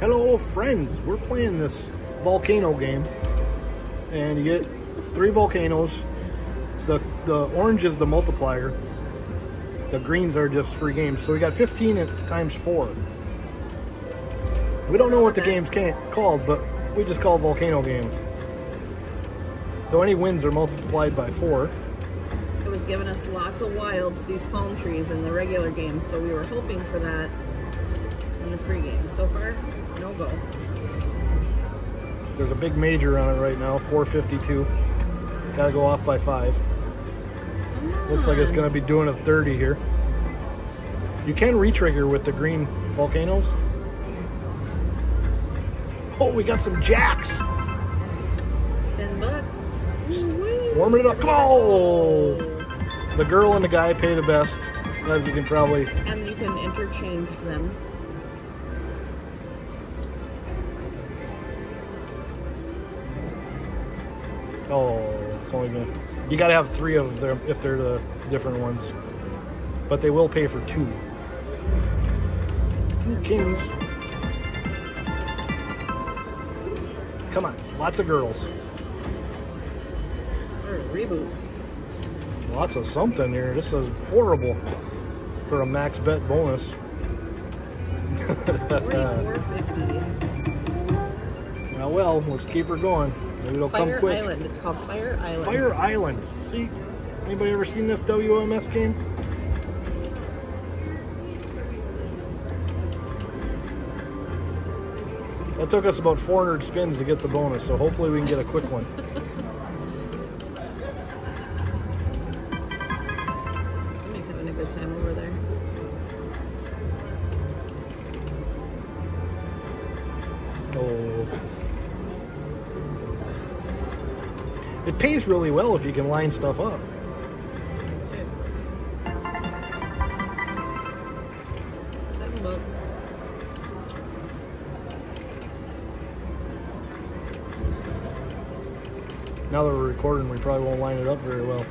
Hello, friends. We're playing this volcano game, and you get three volcanoes. The the orange is the multiplier. The greens are just free games. So we got 15 times four. We don't know what the game's called, but we just call it volcano game. So any wins are multiplied by four. It was giving us lots of wilds, these palm trees in the regular game, so we were hoping for that in the free game. So far, no go. There's a big major on it right now, 452. Gotta go off by five. Looks like it's gonna be doing us dirty here. You can retrigger with the green volcanoes. Oh, we got some jacks. Ten bucks. Warming it up. Come on. The girl and the guy pay the best, as you can probably. And you can interchange them. Oh, it's only gonna. You gotta have three of them if they're the different ones, but they will pay for two. Ooh, Kings. Come on, lots of girls. Reboot. Lots of something here. This is horrible for a max bet bonus. 4450. Now, well, let's keep her going. Maybe it'll come Fire quick. Island. It's called Fire Island. Fire Island. See, anybody ever seen this WMS game? That took us about 400 spins to get the bonus, so hopefully we can get a quick one. Somebody's having a good time over there. It pays really well if you can line stuff up. Now that we're recording, we probably won't line it up very well.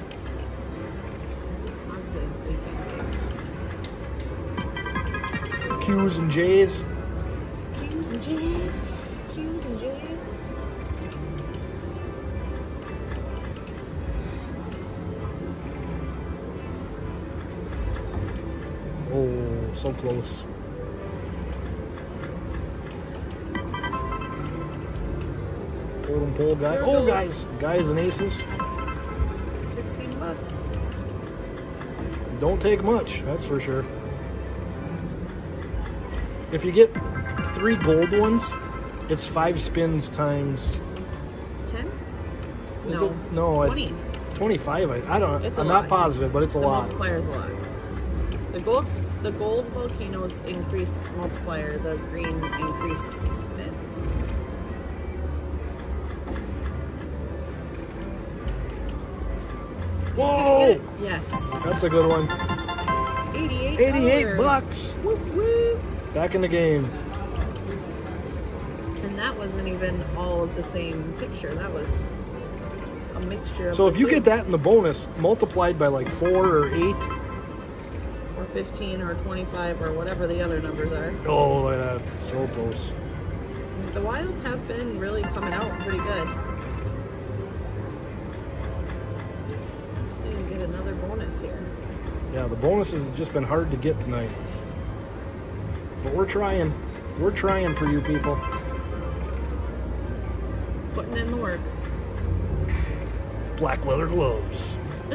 Q's and J's. So close. Totem pole guy. Oh, guys. Guys and aces. 16 bucks. Don't take much, that's for sure. If you get three gold ones, it's five spins times. 10? Is No. it? No, I- 20. 25. I, I don't know. I'm lot. not positive, but it's a the lot. multiplier is a lot. The gold, the gold volcanoes increase multiplier. The green increase spin. Whoa! Get it? Yes. That's a good one. 88. 88 bucks. Whoop, whoop. Back in the game. And that wasn't even all of the same picture. That was a mixture of So if you two. get that in the bonus multiplied by like four or eight, 15 or 25 or whatever the other numbers are. oh, look at that. So close. The wilds have been really coming out pretty good. Let's see, get another bonus here. Yeah, the bonuses have just been hard to get tonight. But we're trying. We're trying for you people. Putting in the work. Black leather gloves.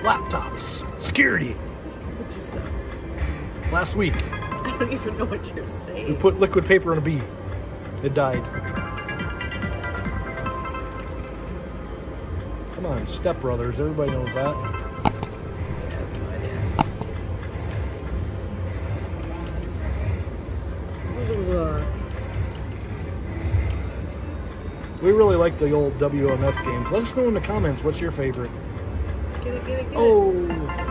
Laptops. Security. You? Last week, I don't even know what you're saying. we put liquid paper on a bee. It died. Come on, Step Brothers. Everybody knows that. I have no idea. Ugh. We really like the old WMS games. Let us know in the comments what's your favorite. Get it, get it, get Oh, it.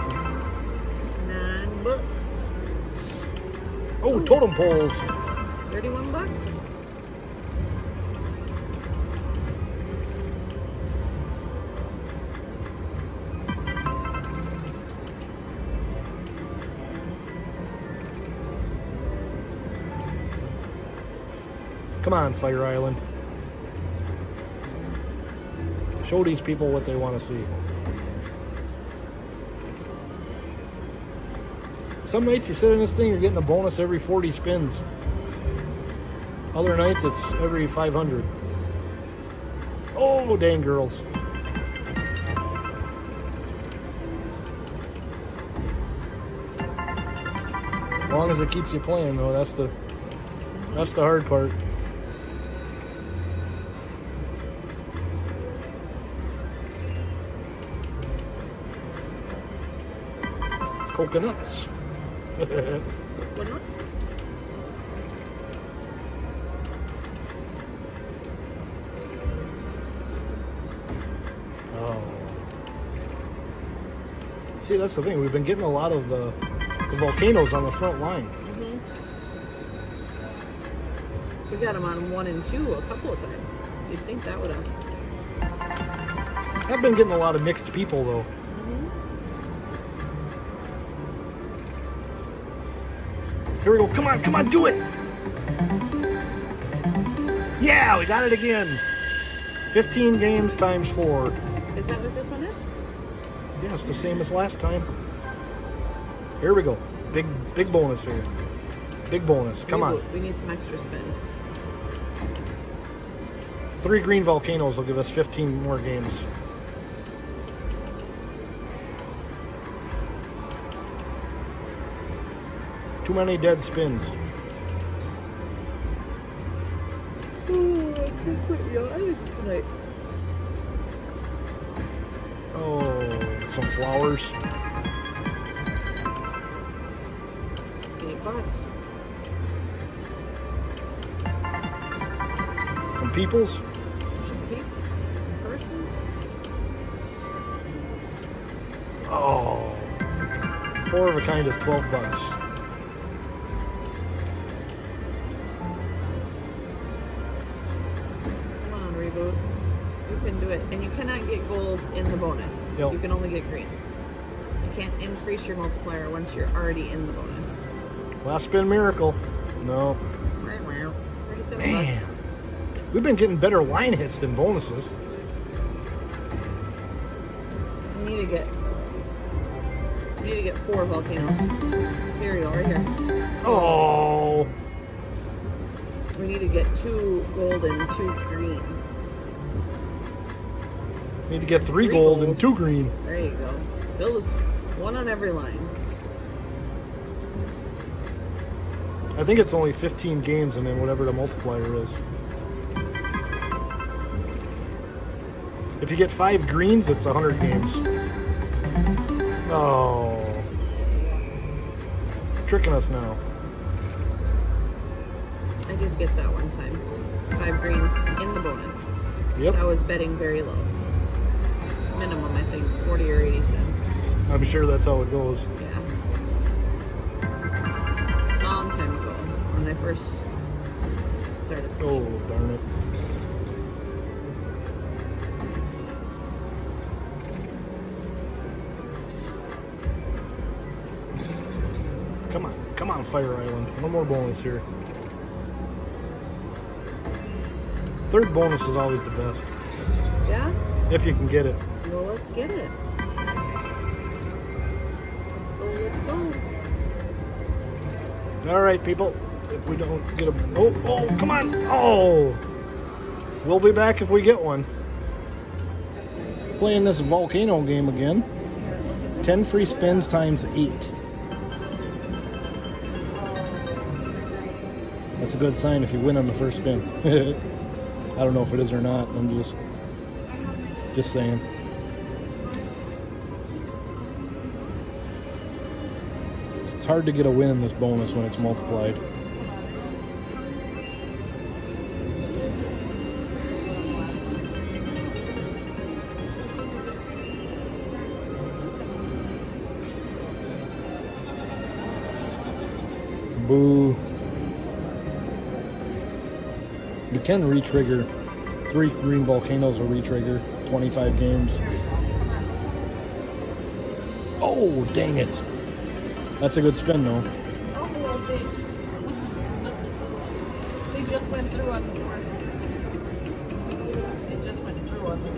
Oh, totem poles. 31 bucks. Come on, Fire Island. Show these people what they want to see. Some nights you sit in this thing, you're getting a bonus every 40 spins. Other nights it's every 500. Oh, dang girls. As long as it keeps you playing though, that's the that's the hard part. Coconuts. Oh. See, that's the thing. We've been getting a lot of the, the volcanoes on the front line. hmm We got them on one and two a couple of times. You'd think that would have. I've been getting a lot of mixed people though. Here we go. Come on, come on, do it. Yeah, we got it again. 15 games times four. Is that what this one is? Yeah, it's the same as last time. Here we go. Big, big bonus here. Big bonus. Come on. We need some extra spins. Three green volcanoes will give us 15 more games. Too many dead spins. Oh. Oh, some flowers. Eight bucks. Some peoples. Some people, some persons. Oh. Four of a kind is 12 bucks. Can't increase your multiplier once you're already in the bonus. Last spin miracle. No. 37 Man. bucks. We've been getting better line hits than bonuses. You need to get. You need to get four volcanoes. Here you go, right here. Oh. We need to get two gold and two green. Need to get three, Three gold, gold. and two green. There you go. Fill this one on every line. I think it's only 15 games and then whatever the multiplier is. If you get five greens, it's 100 games. Oh. Tricking us now. I did get that one time. Five greens in the bonus. Yep. I was betting very low. Minimum, I think, 40 or 80 cents. I'm sure that's how it goes. Yeah. Long time ago, when I first started. Oh, darn it. Come on, come on, Fire Island. One more bonus here. Third bonus is always the best, Yeah? if you can get it. Well, let's get it. Let's go. All right, people. If we don't get a oh oh come on oh, we'll be back if we get one. Playing this volcano game again. Ten free spins times eight. That's a good sign if you win on the first spin. I don't know if it is or not. I'm just just saying. Hard to get a win in this bonus when it's multiplied. Boo. You can re-trigger. Three green volcanoes will re-trigger. 25 games. Oh, dang it. That's a good spin though. Oh, well, they, they just went through on the fourth. It just went through on the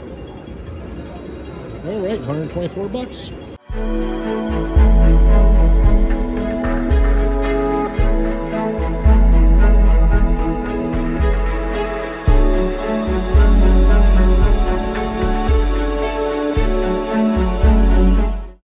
All right, 124 bucks.